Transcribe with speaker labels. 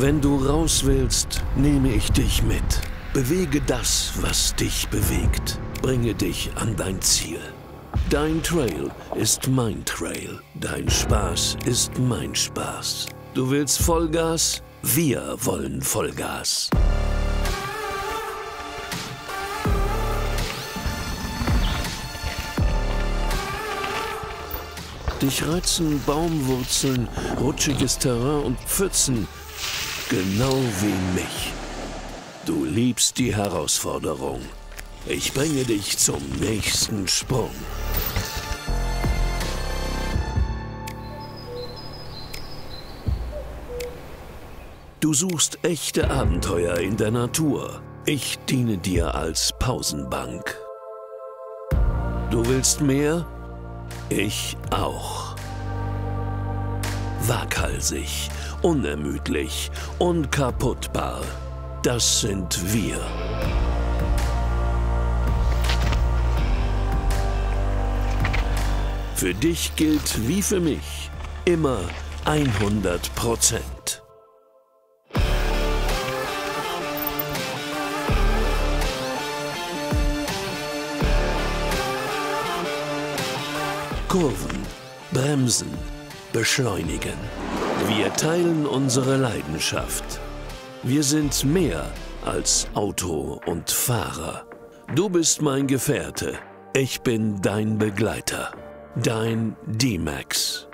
Speaker 1: Wenn du raus willst, nehme ich dich mit. Bewege das, was dich bewegt. Bringe dich an dein Ziel. Dein Trail ist mein Trail. Dein Spaß ist mein Spaß. Du willst Vollgas? Wir wollen Vollgas. Dich reizen Baumwurzeln, rutschiges Terrain und Pfützen, genau wie mich. Du liebst die Herausforderung. Ich bringe dich zum nächsten Sprung. Du suchst echte Abenteuer in der Natur. Ich diene dir als Pausenbank. Du willst mehr? Ich auch. Waghalsig, unermüdlich, unkaputtbar. Das sind wir. Für dich gilt wie für mich immer 100 Prozent. Kurven, Bremsen, Beschleunigen. Wir teilen unsere Leidenschaft. Wir sind mehr als Auto und Fahrer. Du bist mein Gefährte. Ich bin dein Begleiter. Dein D-Max.